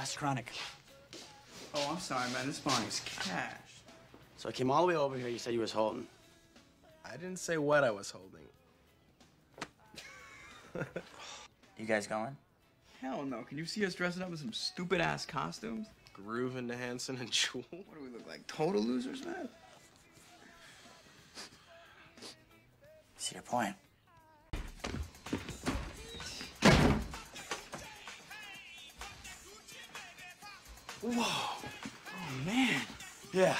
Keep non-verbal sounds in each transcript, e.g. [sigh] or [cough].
That's chronic. Oh, I'm sorry, man. This phone is cash. So I came all the way over here. You said you was holding. I didn't say what I was holding. [laughs] You guys going? Hell no. Can you see us dressing up in some stupid ass costumes? Grooving to Hanson and Jewel. [laughs] What do we look like? Total losers, man? See your point. Oh, man. Yeah.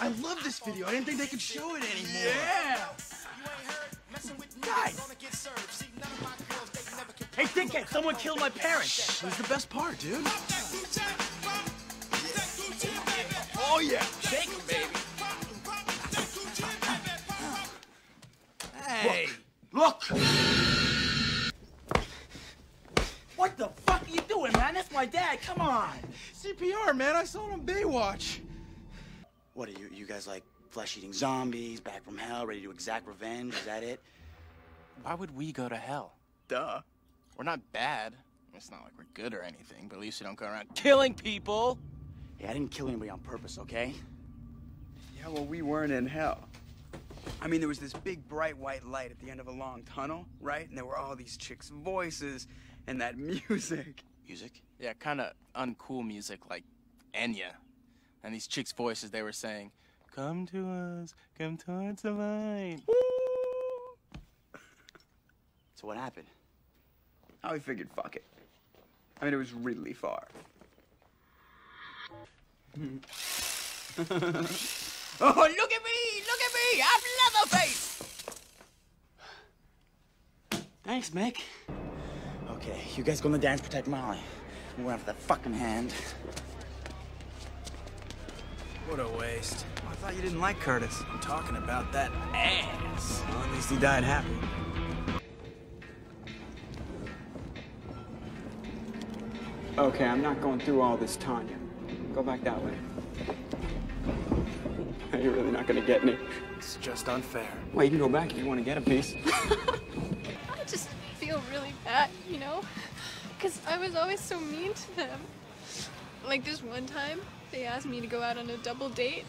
I love this video. I didn't think they could show it anymore. Yeah. Guys! Hey, dickhead, someone killed my parents. It was the best part, dude. Oh, yeah. Shake 'em, baby. Hey. Look! What the fuck are doing, man? That's my dad. Come on. CPR, man. I saw it on Baywatch. What are you? You guys like flesh-eating zombies, back from hell, ready to exact revenge? Is that it? Why would we go to hell? Duh. We're not bad. It's not like we're good or anything, but at least we don't go around killing people. Yeah, I didn't kill anybody on purpose, okay? Yeah, well, we weren't in hell. I mean, there was this big bright white light at the end of a long tunnel, right? And there were all these chicks' voices and that [laughs] music. Music? Yeah, kind of uncool music like Enya. And these chicks' voices, they were saying, Come to us, come towards the light. So what happened? I we figured, fuck it. I mean, it was really far. [laughs] oh, look at me! Look at me! I'm Leatherface! Thanks, Mick. Okay, you guys go in the dance, protect Molly. I'm going after that fucking hand. What a waste. Oh, I thought you didn't like Curtis. I'm talking about that ass. Well, at least he died happy. Okay, I'm not going through all this, Tanya. Go back that way. You're really not gonna get me. It's just unfair. Well, you can go back if you want to get a piece. [laughs] I was always so mean to them. Like this one time, they asked me to go out on a double date.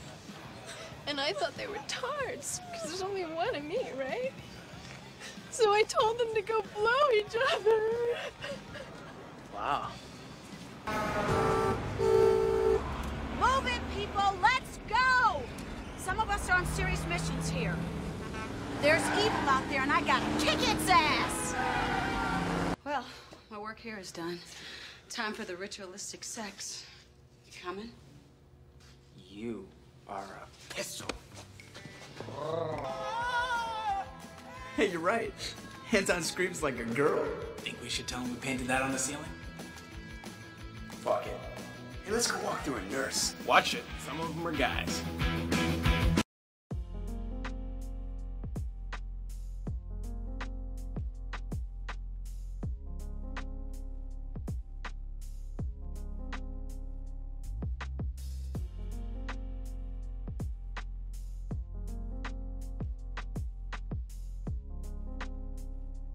And I thought they were tards, because there's only one of me, right? So I told them to go blow each other. Wow. Move it, people! Let's go! Some of us are on serious missions here. There's evil out there, and I gotta kick its ass! Well, my work here is done. Time for the ritualistic sex. You coming? You are a pistol. Hey, you're right. Anton screams like a girl. Think we should tell him we painted that on the ceiling? Fuck it. Hey, let's go walk through a nurse. Watch it. Some of them are guys.